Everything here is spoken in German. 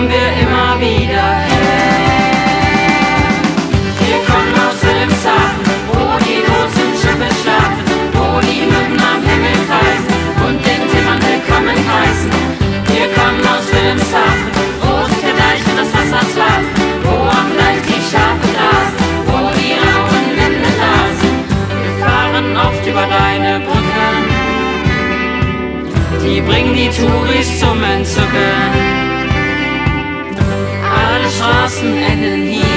kommen wir immer wieder her. Wir kommen aus Wilhelmshaven, wo die großen Schiffe schlafen, wo die Mücken am Himmel kreisen und den Timmern willkommen heißen. Wir kommen aus Wilhelmshaven, wo sich der Deich und das Wasser trafen, wo am Deich die Schafe grasen, wo die rauen Winde rasen. Wir fahren oft über deine Brücken, die bringen die Touris zum Entzücken. And then hier.